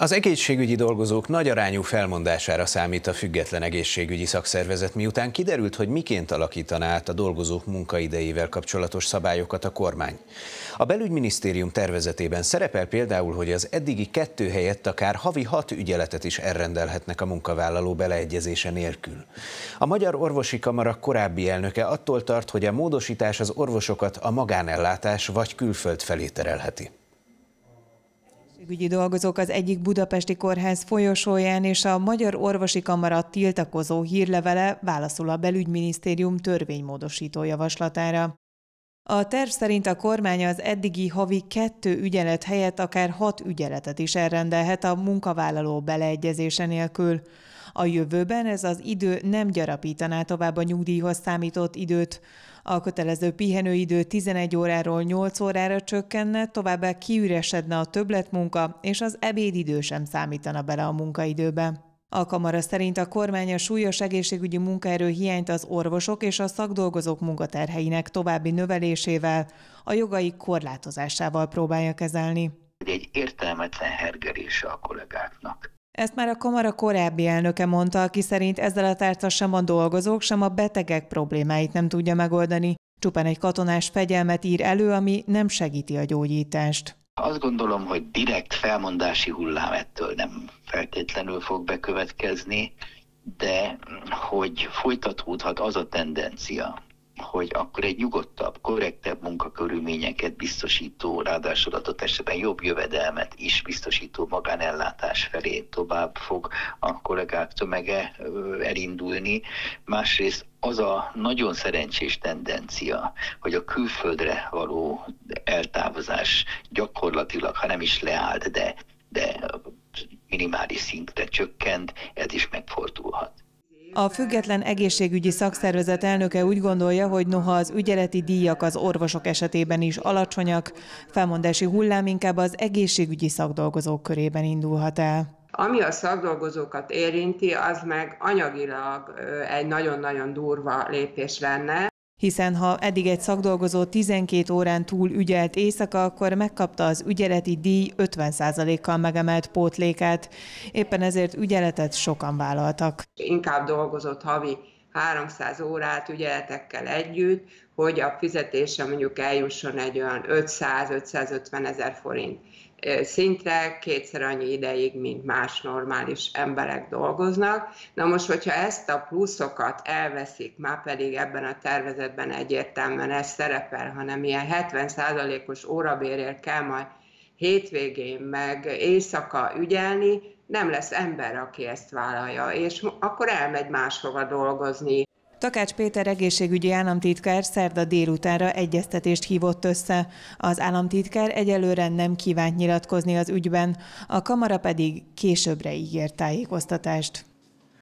Az egészségügyi dolgozók nagy arányú felmondására számít a független egészségügyi szakszervezet, miután kiderült, hogy miként alakítaná át a dolgozók munkaidejével kapcsolatos szabályokat a kormány. A belügyminisztérium tervezetében szerepel például, hogy az eddigi kettő helyett akár havi hat ügyeletet is elrendelhetnek a munkavállaló beleegyezése nélkül. A Magyar Orvosi Kamara korábbi elnöke attól tart, hogy a módosítás az orvosokat a magánellátás vagy külföld felé terelheti egészségügyi dolgozók az egyik budapesti kórház folyosóján és a Magyar Orvosi Kamara tiltakozó hírlevele válaszol a belügyminisztérium törvénymódosító javaslatára. A terv szerint a kormány az eddigi havi kettő ügyelet helyett akár hat ügyeletet is elrendelhet a munkavállaló beleegyezése nélkül. A jövőben ez az idő nem gyarapítaná tovább a nyugdíjhoz számított időt. A kötelező pihenőidő 11 óráról 8 órára csökkenne, továbbá kiüresedne a többletmunka, és az ebédidő sem számítana bele a munkaidőbe. A kamara szerint a kormány a súlyos egészségügyi munkaerő hiányt az orvosok és a szakdolgozók munkaterheinek további növelésével, a jogai korlátozásával próbálja kezelni. Egy értelmetlen hergelése a kollégáknak. Ezt már a kamara korábbi elnöke mondta, aki szerint ezzel a tárca sem a dolgozók, sem a betegek problémáit nem tudja megoldani. Csupán egy katonás fegyelmet ír elő, ami nem segíti a gyógyítást. Azt gondolom, hogy direkt felmondási hullám ettől nem feltétlenül fog bekövetkezni, de hogy folytatódhat az a tendencia, hogy akkor egy nyugodtabb, korrektebb munkakörülményeket biztosító, ráadásul adott esetben jobb jövedelmet is biztosító magánellátás felé tovább fog a kollégák tömege elindulni. Másrészt az a nagyon szerencsés tendencia, hogy a külföldre való eltávozás gyakorlatilag, ha nem is leállt, de, de minimális szintre csökkent, ez is megfordulhat. A független egészségügyi szakszervezet elnöke úgy gondolja, hogy noha az ügyeleti díjak az orvosok esetében is alacsonyak, felmondási hullám inkább az egészségügyi szakdolgozók körében indulhat el. Ami a szakdolgozókat érinti, az meg anyagilag egy nagyon-nagyon durva lépés lenne hiszen ha eddig egy szakdolgozó 12 órán túl ügyelt éjszaka, akkor megkapta az ügyeleti díj 50%-kal megemelt pótlékát. Éppen ezért ügyeletet sokan vállaltak. Inkább dolgozott havi 300 órát ügyeletekkel együtt, hogy a fizetése mondjuk eljusson egy olyan 500-550 ezer forint szintre, kétszer annyi ideig, mint más normális emberek dolgoznak. Na most, hogyha ezt a pluszokat elveszik, már pedig ebben a tervezetben egyértelműen ez szerepel, hanem ilyen 70%-os órabérért kell majd hétvégén meg éjszaka ügyelni, nem lesz ember, aki ezt vállalja, és akkor elmegy máshova dolgozni. Takács Péter egészségügyi államtitkár szerda délutánra egyeztetést hívott össze. Az államtitkár egyelőre nem kívánt nyilatkozni az ügyben, a kamara pedig későbbre ígért tájékoztatást.